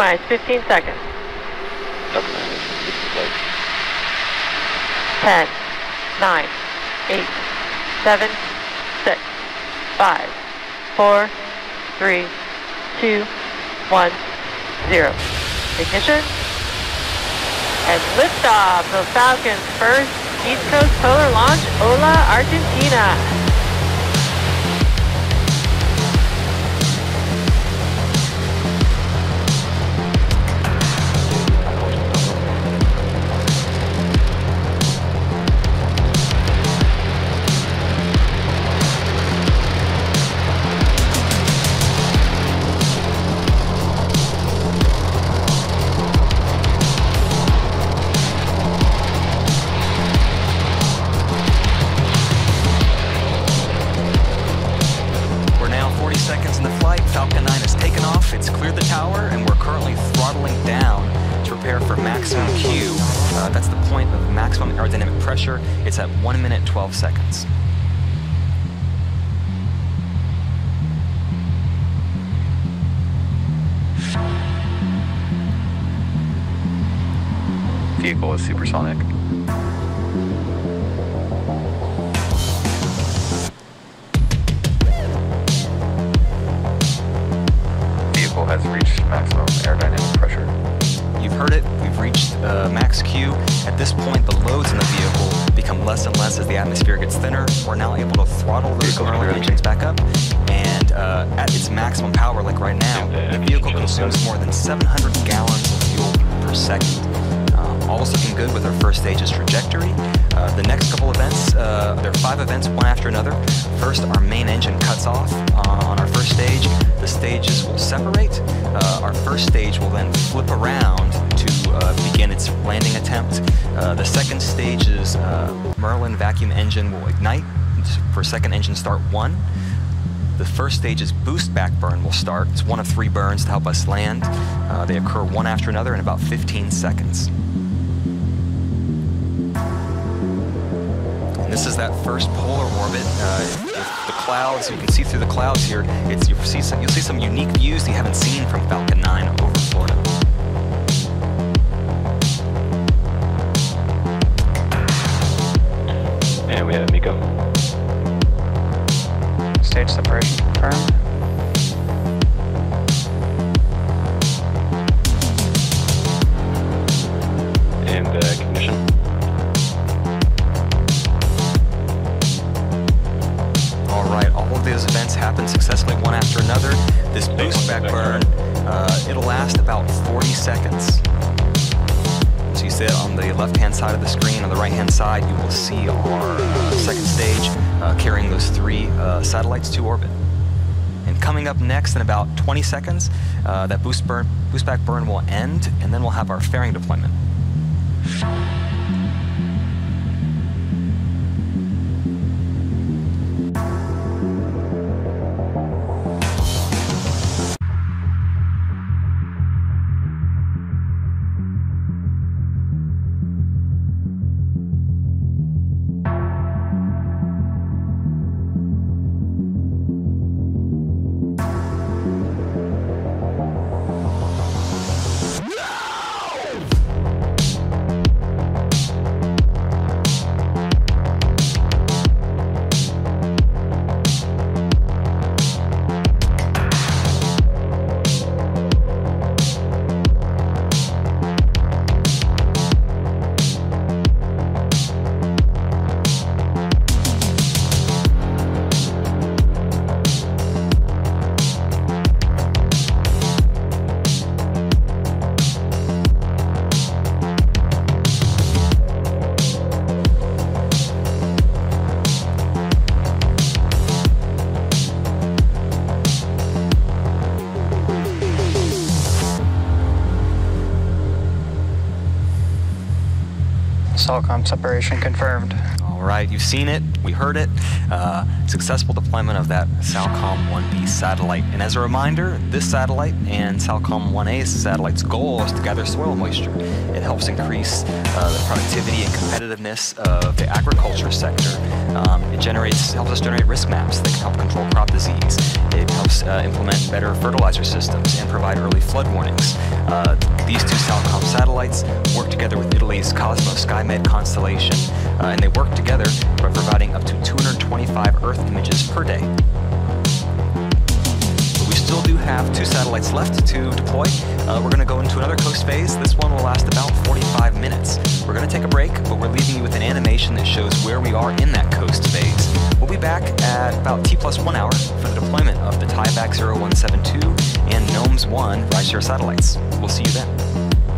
minus 15 seconds. Falcon 9 is 10, 9, 8, 7, 6, 5, 4, 3, 2, 1, 0. Ignition. And liftoff. Of Falcon's first East Coast Polar launch, Ola, Argentina. The flight. Falcon 9 has taken off. It's cleared the tower, and we're currently throttling down to prepare for maximum Q. Uh, that's the point of maximum aerodynamic pressure. It's at 1 minute 12 seconds. Vehicle is supersonic. Has reached maximum aerodynamic pressure. You've heard it. We've reached uh, max Q. At this point, the loads in the vehicle become less and less as the atmosphere gets thinner. We're now able to throttle those Vehicle engines back up. And uh, at its maximum power, like right now, the vehicle consumes more than 700 gallons of fuel per second. All looking good with our first stage's trajectory. Uh, the next couple events, uh, there are five events, one after another. First, our main engine cuts off uh, on our first stage. The stages will separate. Uh, our first stage will then flip around to uh, begin its landing attempt. The second stage's Merlin vacuum engine will ignite for second engine start one. The first stage's boost back burn will start. It's one of three burns to help us land. Uh, they occur one after another in about 15 seconds. And this is that first polar orbit. Uh, the clouds, you can see through the clouds here. It's you'll see some you'll see some unique views you haven't seen from Falcon 9 over Florida. And we have MECO. Stage separation confirmed. 40 seconds. So you see it on the left-hand side of the screen. On the right-hand side, you will see our uh, second stage uh, carrying those three uh, satellites to orbit. And coming up next in about 20 seconds, uh, that boost burn, boost back burn will end, and then we'll have our fairing deployment. SAOCOM separation confirmed. Right, you've seen it, we heard it. Uh, successful deployment of that SAOCOM 1B satellite. And as a reminder, this satellite and SAOCOM 1A satellite's goal is to gather soil moisture. It helps increase uh, the productivity and competitiveness of the agriculture sector. Um, it generates helps us generate risk maps that can help control crop disease. It helps uh, implement better fertilizer systems and provide early flood warnings. Uh, these two SAOCOM satellites work together with Italy's Cosmos SkyMed constellation, uh, and they work together by providing up to 225 Earth images per day But we still do have two satellites left to deploy. Uh, we're going to go into another coast phase. This one will last about 45 minutes. We're going to take a break, but we're leaving you with an animation that shows where we are in that coast phase. We'll be back at about T plus one hour for the deployment of the Tyvak 0172 and GNOMES 1 rideshare satellites. We'll see you then.